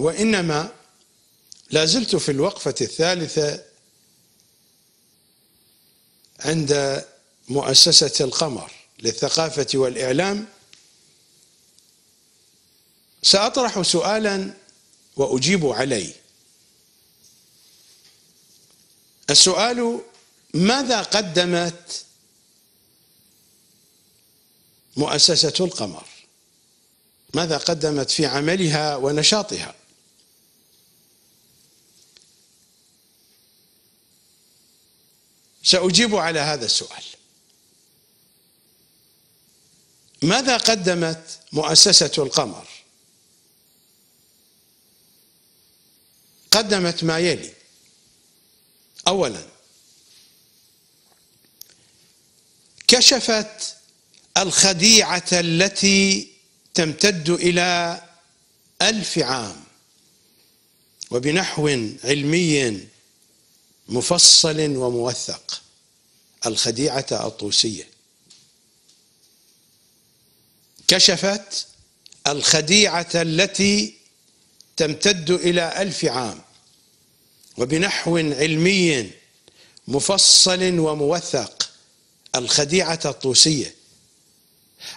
وإنما لا زلت في الوقفة الثالثة عند مؤسسة القمر للثقافة والإعلام. سأطرح سؤالا وأجيب عليه. السؤال ماذا قدمت مؤسسة القمر؟ ماذا قدمت في عملها ونشاطها؟ سأجيب على هذا السؤال. ماذا قدمت مؤسسة القمر؟ قدمت ما يلي. اولا كشفت الخديعة التي تمتد إلى ألف عام وبنحو علمي مفصل وموثق. الخديعة الطوسية. كشفت الخديعة التي تمتد إلى ألف عام. وبنحو علمي مفصل وموثق الخديعة الطوسية.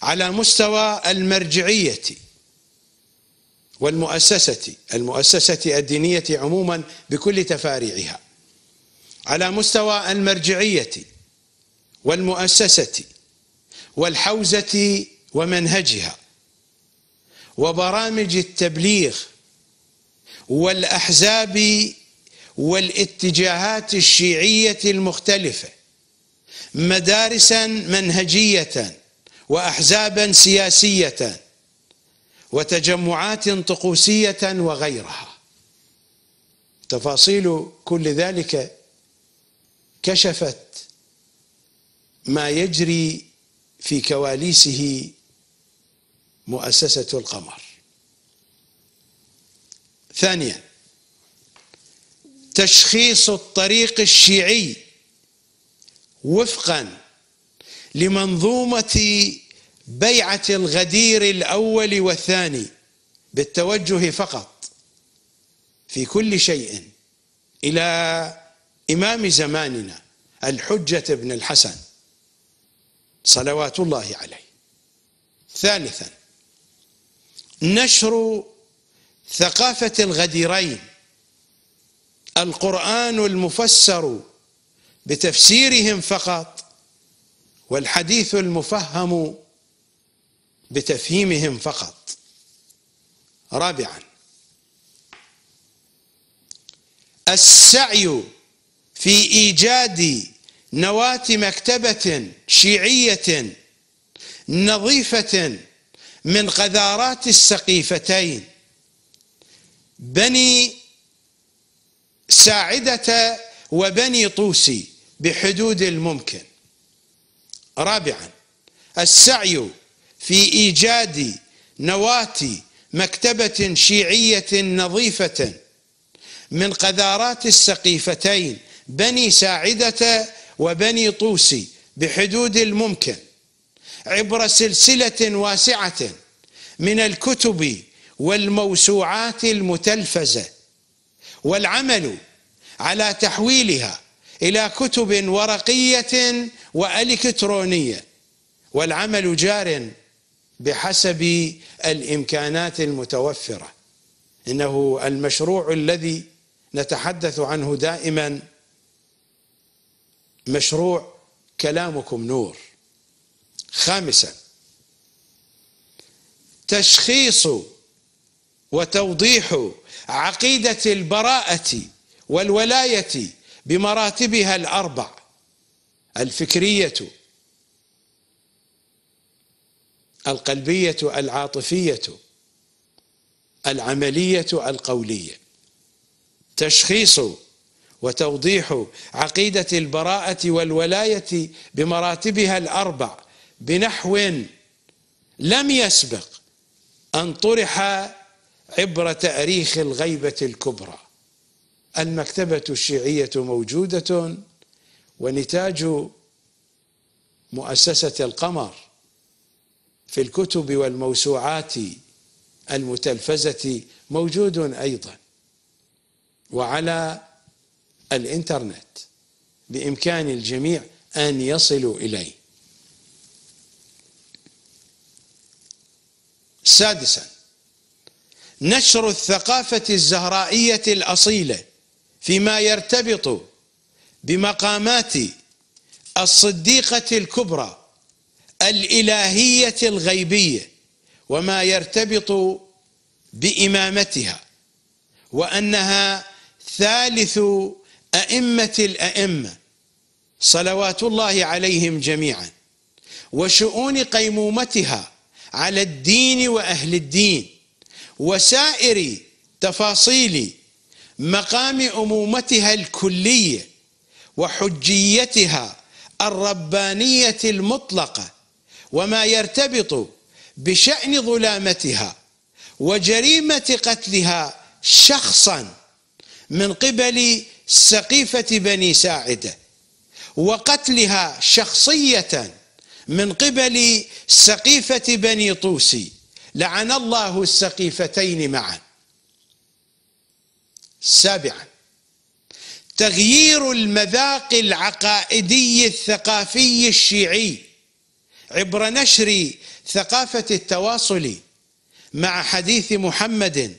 على مستوى المرجعية والمؤسسة المؤسسة الدينية عموما بكل تفاريعها. على مستوى المرجعية والمؤسسة والحوزة ومنهجها وبرامج التبليغ والأحزاب والاتجاهات الشيعية المختلفة مدارسا منهجية واحزابا سياسية وتجمعات طقوسية وغيرها. تفاصيل كل ذلك كشفت ما يجري في كواليسه مؤسسة القمر. ثانيا تشخيص الطريق الشيعي وفقا لمنظومة بيعة الغدير الأول والثاني بالتوجه فقط في كل شيء إلى إمام زماننا. الحجة بن الحسن صلوات الله عليه. ثالثا نشر ثقافة الغديرين. القرآن المفسر بتفسيرهم فقط والحديث المفهم بتفهيمهم فقط. رابعا السعي في إيجاد نواه مكتبة شيعية نظيفة من قذارات السقيفتين. بني ساعدة وبني طوسي بحدود الممكن. رابعا السعي في إيجاد نواة مكتبة شيعية نظيفة من قذارات السقيفتين. بني ساعدة وبني طوسي بحدود الممكن عبر سلسلة واسعة من الكتب والموسوعات المتلفزة والعمل على تحويلها إلى كتب ورقية وإلكترونية. والعمل جار بحسب الإمكانات المتوفرة. إنه المشروع الذي نتحدث عنه دائما مشروع كلامكم نور. خامسا تشخيص وتوضيح عقيدة البراءة والولاية بمراتبها الأربع. الفكرية القلبية العاطفية العملية القولية. تشخيص وتوضيح عقيدة البراءة والولاية بمراتبها الأربع بنحو لم يسبق أن طرح عبر تأريخ الغيبة الكبرى. المكتبة الشيعية موجودة ونتاج مؤسسة القمر في الكتب والموسوعات المتلفزة موجود أيضا. وعلى الإنترنت بإمكان الجميع أن يصلوا إليه. سادسا نشر الثقافة الزهرائية الأصيلة فيما يرتبط بمقامات الصديقة الكبرى الإلهية الغيبية وما يرتبط بإمامتها وأنها ثالث أئمة الأئمة صلوات الله عليهم جميعا وشؤون قيمومتها على الدين وأهل الدين وسائر تفاصيل مقام أمومتها الكلية وحجيتها الربانية المطلقة وما يرتبط بشأن ظلامتها وجريمة قتلها شخصا من قبل سقيفة بني ساعدة وقتلها شخصية من قبل سقيفة بني طوسي. لعن الله السقيفتين معا. سابعا تغيير المذاق العقائدي الثقافي الشيعي عبر نشر ثقافة التواصل مع حديث محمد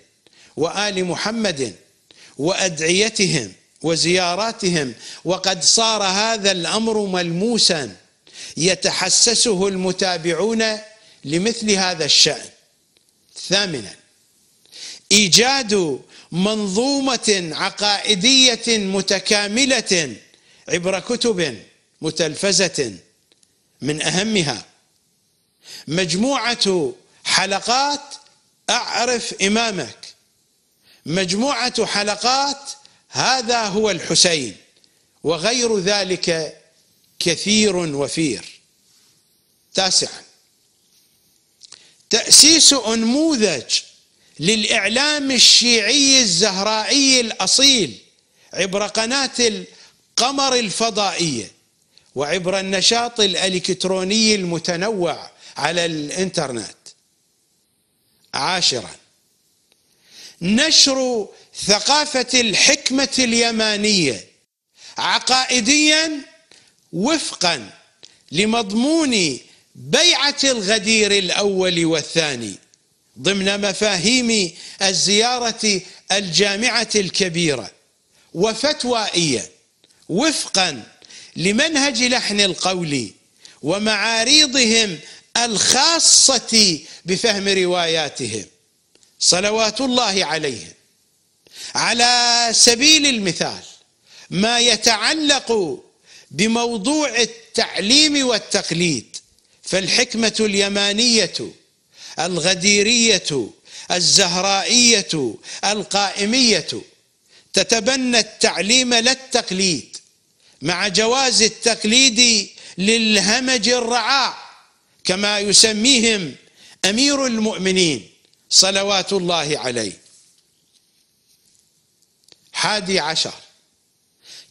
وآل محمد وأدعيتهم. وزياراتهم. وقد صار هذا الأمر ملموسا يتحسسه المتابعون لمثل هذا الشأن. ثامنا إيجاد منظومة عقائدية متكاملة عبر كتب متلفزة من أهمها. مجموعة حلقات أعرف إمامك. مجموعة حلقات هذا هو الحسين وغير ذلك كثير وفير. تاسعا. تأسيس أنموذج للإعلام الشيعي الزهرائي الأصيل عبر قناة القمر الفضائية وعبر النشاط الإلكتروني المتنوع على الإنترنت. عاشرا. نشر ثقافة الحكمة اليمانية. عقائديا وفقا لمضمون بيعة الغدير الأول والثاني ضمن مفاهيم الزيارة الجامعة الكبيرة. وفتوائيا وفقا لمنهج لحن القول ومعاريضهم الخاصة بفهم رواياتهم. صلوات الله عليهم. على سبيل المثال ما يتعلق بموضوع التعليم والتقليد فالحكمة اليمانية الغديرية الزهرائية القائمية تتبنى التعليم لا التقليد مع جواز التقليد للهمج الرعاع كما يسميهم أمير المؤمنين صلوات الله عليه. حادي عشر.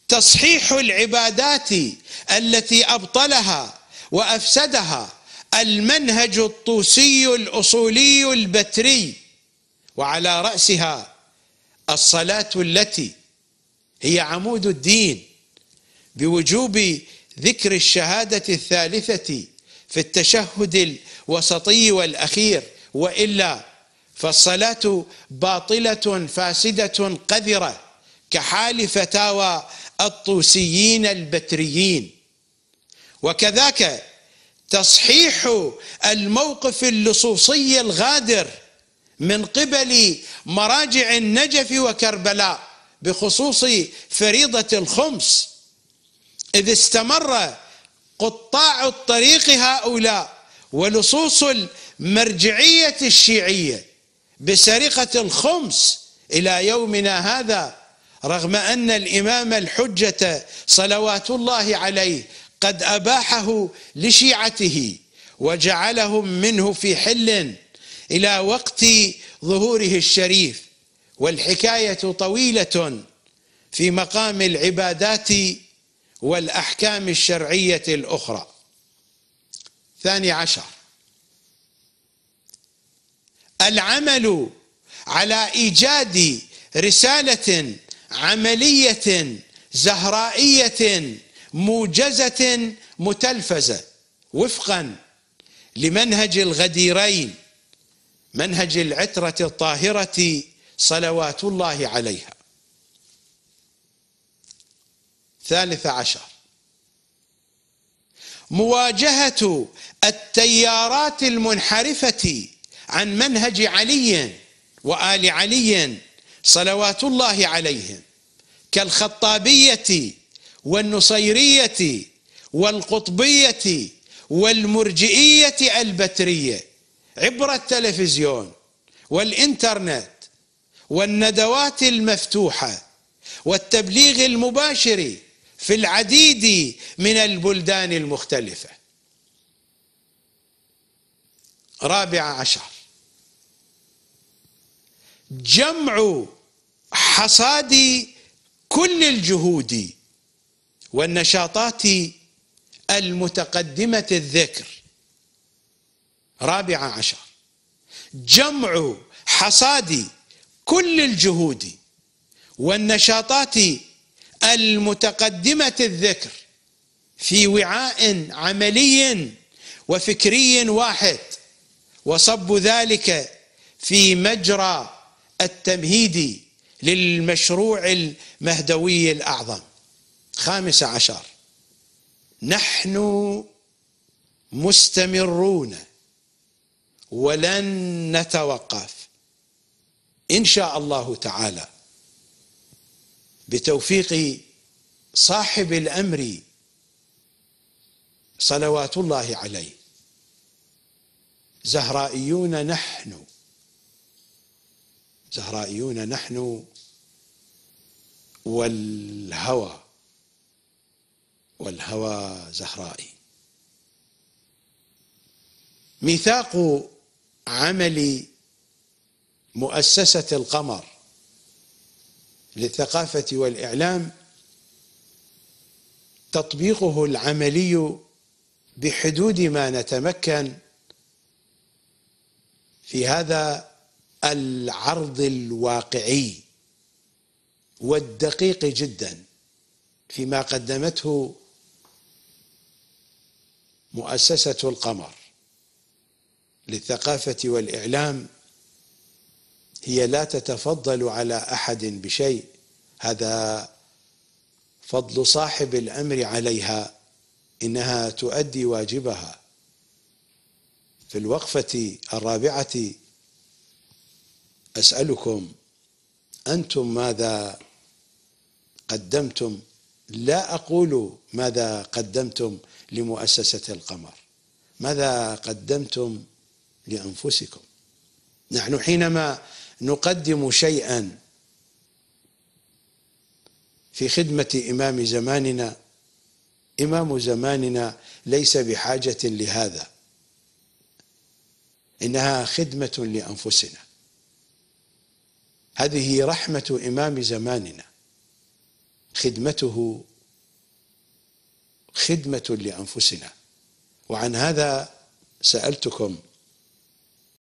تصحيح العبادات التي أبطلها وأفسدها المنهج الطوسي الأصولي البتري وعلى رأسها الصلاة التي هي عمود الدين بوجوب ذكر الشهادة الثالثة في التشهد الوسطي والأخير وإلا فالصلاة باطلة فاسدة قذرة. كحال فتاوى الطوسيين البتريين. وكذاك تصحيح الموقف اللصوصي الغادر من قبل مراجع النجف وكربلاء بخصوص فريضة الخمس. إذ استمر قطاع الطريق هؤلاء ولصوص المرجعية الشيعية بسرقة الخمس إلى يومنا هذا رغم أن الإمام الحجة صلوات الله عليه قد أباحه لشيعته وجعلهم منه في حل إلى وقت ظهوره الشريف والحكاية طويلة في مقام العبادات والأحكام الشرعية الأخرى. ثاني عشر. العمل على إيجاد رسالة عملية زهرائية موجزة متلفزة. وفقا لمنهج الغديرين منهج العترة الطاهرة صلوات الله عليها. ثالث عشر. مواجهة التيارات المنحرفة عن منهج علي وآل علي صلوات الله عليهم كالخطابية والنصيرية والقطبية والمرجئية البترية عبر التلفزيون والإنترنت والندوات المفتوحة والتبليغ المباشر في العديد من البلدان المختلفة. رابع عشر. جمع حصاد كل الجهود والنشاطات المتقدمة الذكر. رابع عشر. جمع حصاد كل الجهود والنشاطات المتقدمة الذكر في وعاء عملي وفكري واحد وصب ذلك في مجرى التمهيد للمشروع المهدوي الأعظم. خامس عشر. نحن مستمرون ولن نتوقف. إن شاء الله تعالى. بتوفيق صاحب الأمر صلوات الله عليه. زهرائيون نحن زهرائيون نحن والهوى والهوى زهرائي. ميثاق عمل مؤسسة القمر للثقافة والإعلام تطبيقه العملي بحدود ما نتمكن في هذا العرض الواقعي والدقيق جدا فيما قدمته مؤسسة القمر للثقافة والإعلام هي لا تتفضل على أحد بشيء هذا فضل صاحب الأمر عليها إنها تؤدي واجبها. في الوقفة الرابعة أسألكم أنتم ماذا قدمتم؟ لا أقول ماذا قدمتم لمؤسسة القمر. ماذا قدمتم لأنفسكم؟ نحن حينما نقدم شيئا في خدمة إمام زماننا إمام زماننا ليس بحاجة لهذا. إنها خدمة لأنفسنا. هذه رحمة إمام زماننا. خدمته خدمة لأنفسنا. وعن هذا سألتكم